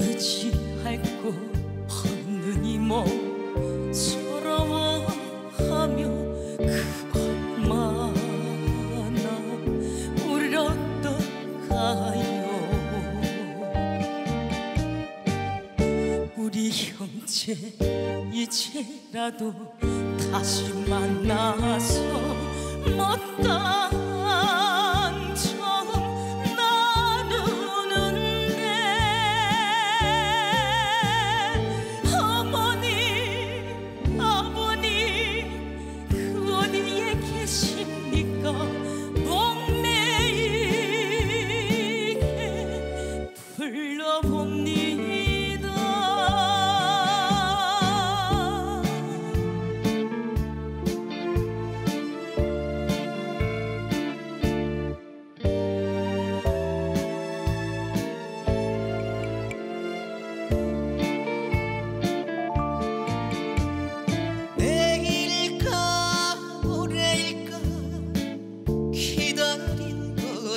의지할고 벗는 이모 서러워하며 그걸만아 울었던가요 우리 형제 이제라도 다시 만나서 못다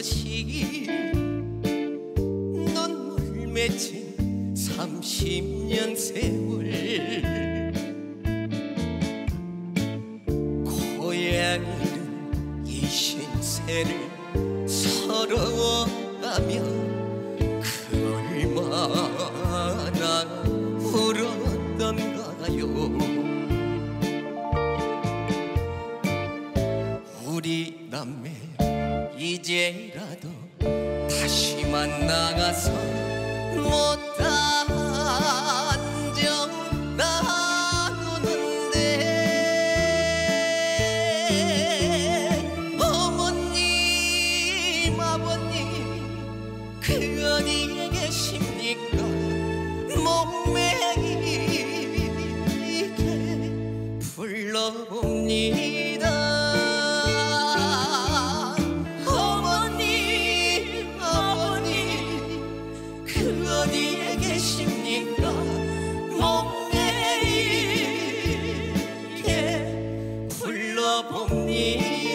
것이 눈물 맺힌 30년 세월 고향이는 이 신세를 서러워하며 그 얼마나 울었던가요? 우리 남매 이제라도 다시 만나가서 못한 정 나누는데 어머님 아버님 그 어디에 계십니까? 捧你。